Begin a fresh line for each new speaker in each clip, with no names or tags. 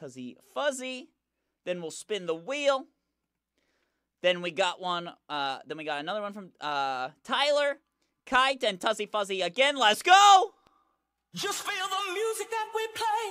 Tuzzy Fuzzy. Then we'll spin the wheel. Then we got one. Uh, then we got another one from uh, Tyler, Kite, and Tuzzy Fuzzy again. Let's go!
Just feel the music that we play.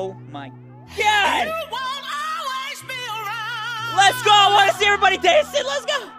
Oh my god! Let's go! I want to see everybody dancing! Let's go!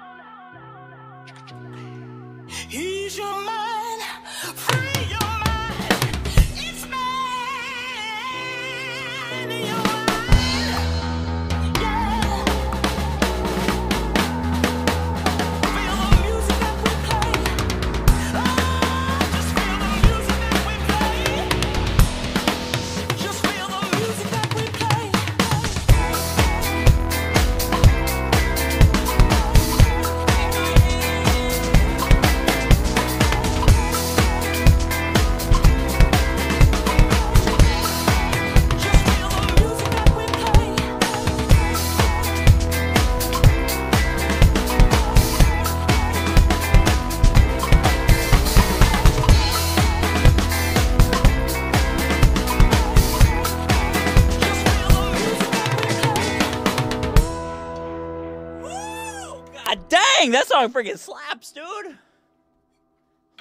Dang, that song freaking slaps, dude.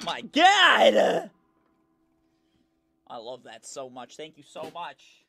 My God. I love that so much. Thank you so much.